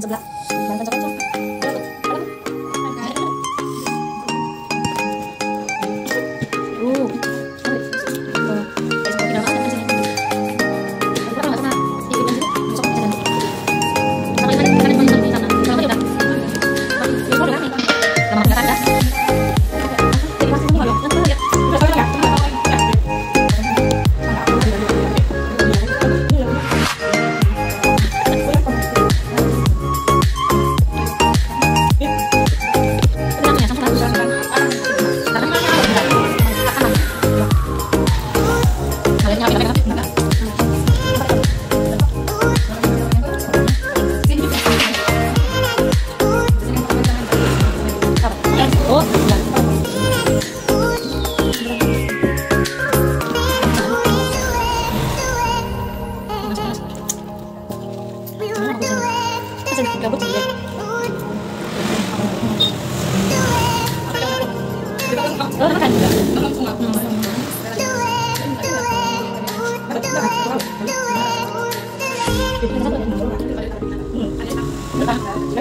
sebelah. Bantu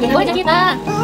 Beli.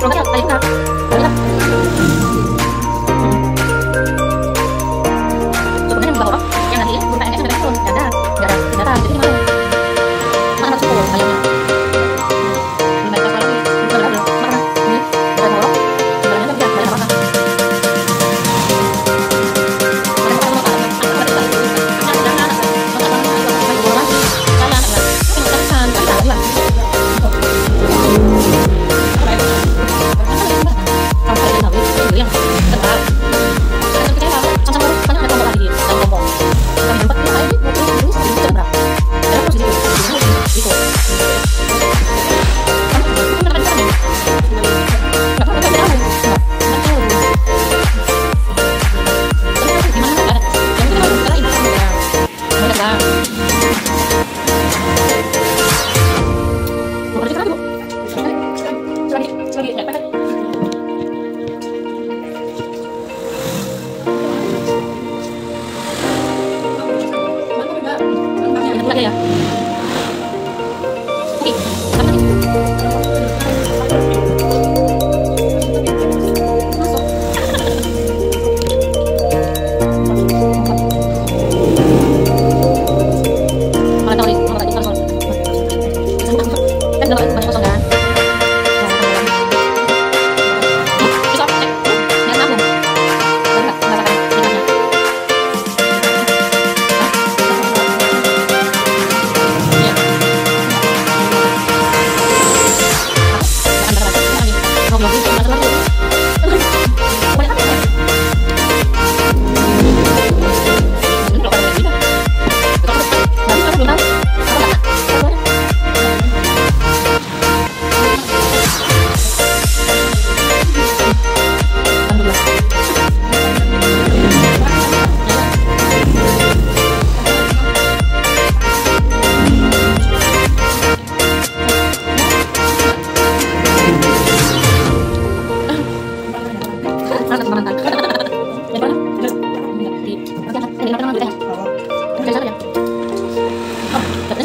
出发了，巴黎。え？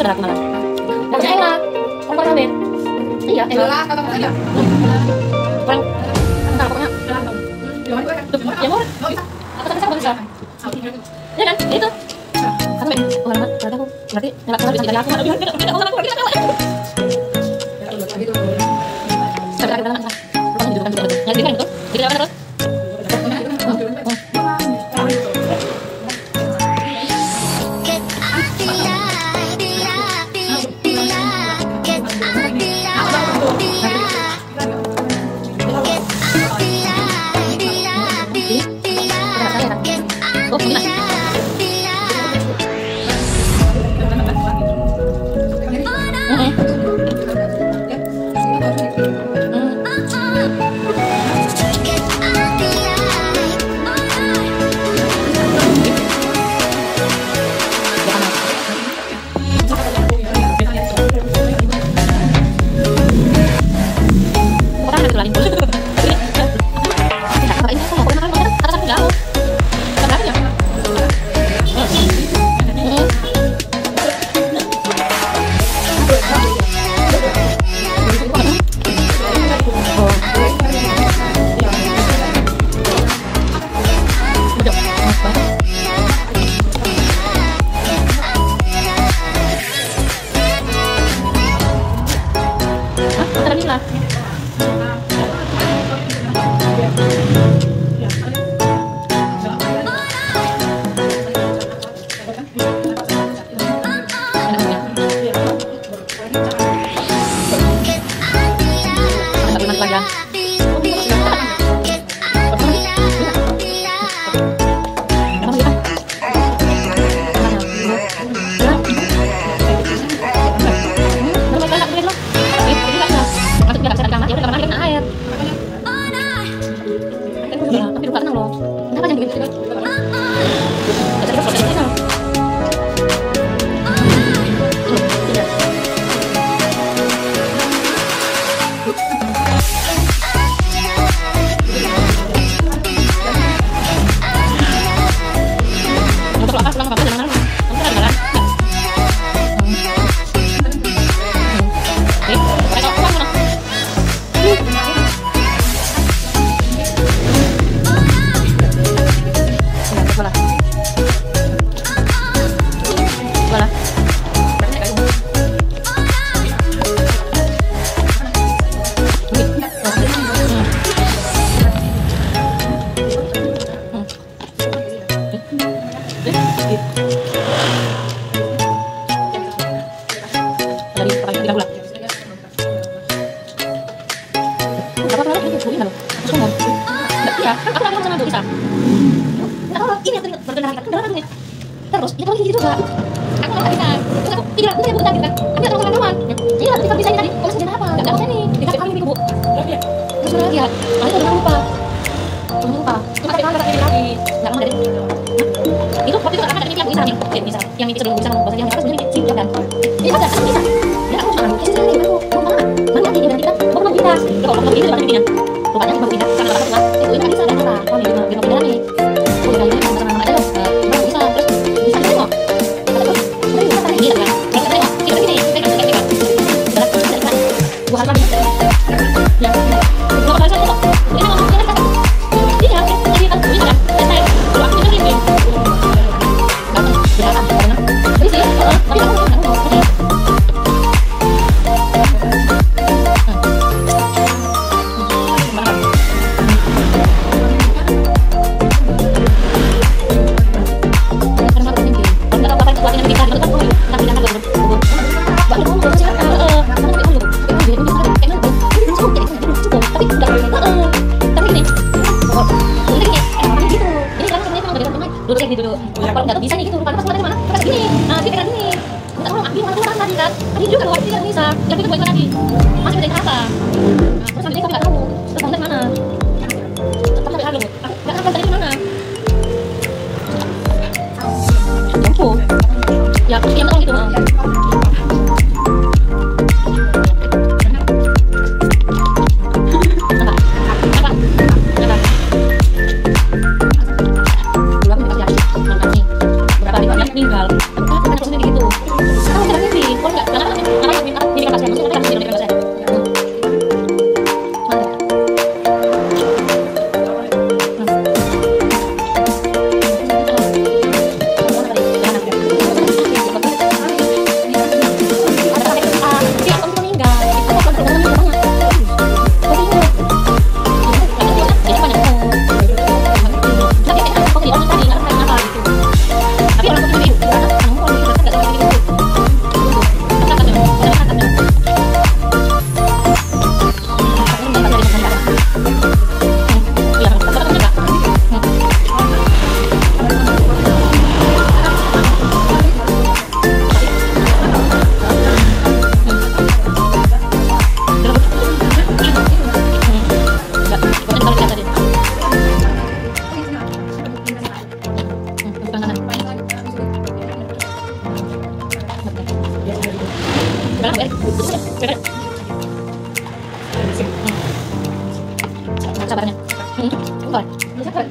serat malah harusnya enak orang kurang kabin iya enak lah kakak aja kurang entar pokoknya ya murah aku tak bisa aku bisa ya kan itu aku pengen orang ternyata aku berarti nggak bisa dari aku Ada ini kan nih. Terus itu lagi gitu juga. Aku nggak bisa. Terus aku tidak aku tidak gitu kan. Tapi ada. Iya, tapi bisa tadi. Kamu senjata apa? Enggak tahu ini. Dikasih kami minggu bu. Terus udah lagi ya. Udah lupa. Udah lupa. Terus ada kami lagi lagi. Enggak mau dari itu waktu itu karena ada yang bisa yang bisa yang itu sebelum bisa ngomong bahasa yang apa sebenarnya sih kan ini ada kan bisa ya aku cuma aku mau mana mana ini dan kita mau kita kalau mau ini ini rupanya mau kita karena apa nggak bisa nih 下班了，嗯，不，你下班。